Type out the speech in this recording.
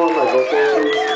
帮我买包咖